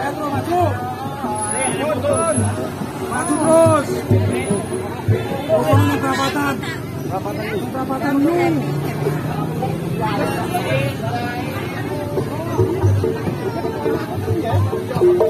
Pedro, maju. Maju terus. Pokoknya perapatan. Perapatan lu. Lu.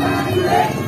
Amém.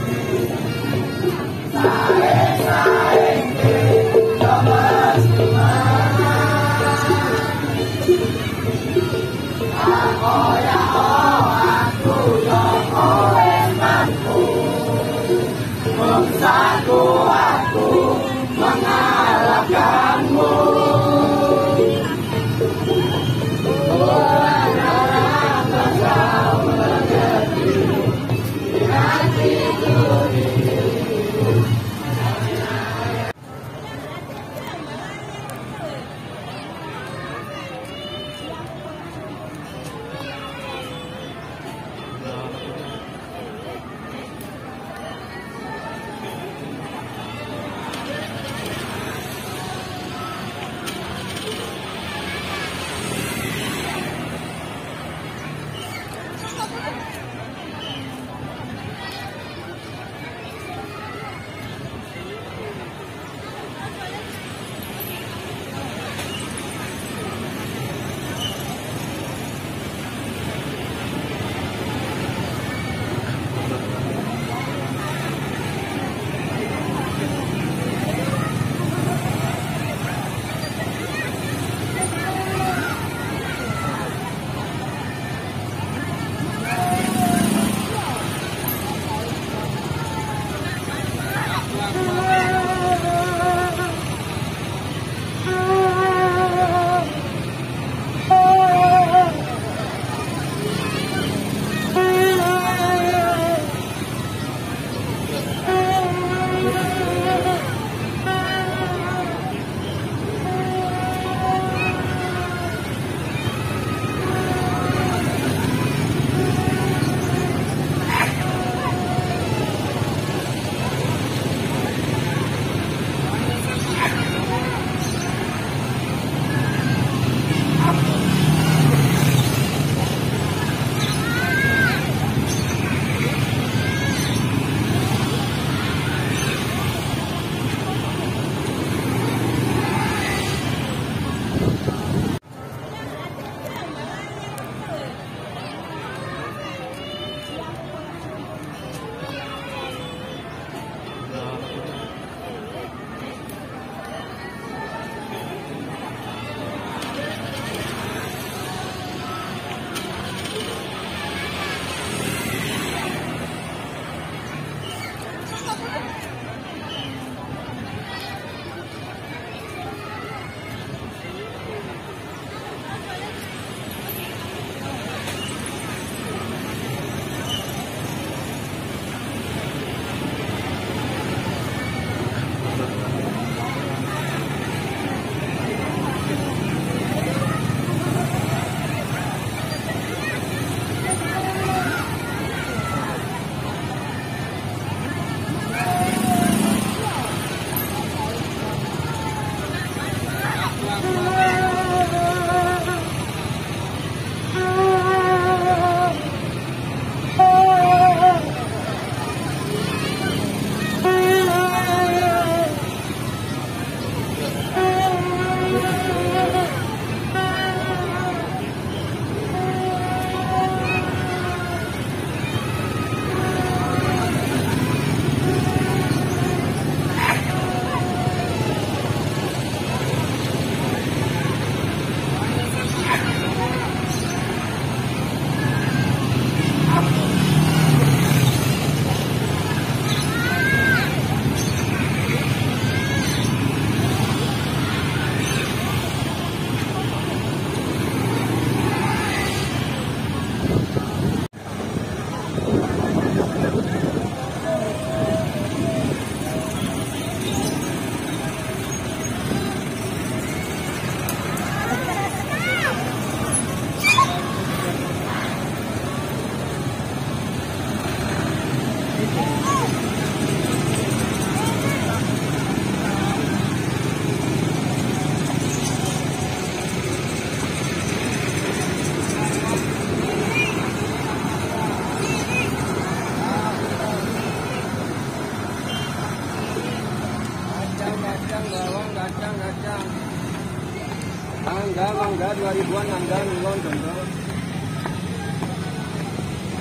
Mangga, 2000-an, mangga, milon, gendol.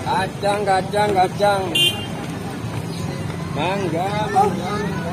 Kacang, kacang, kacang. Mangga, mangga.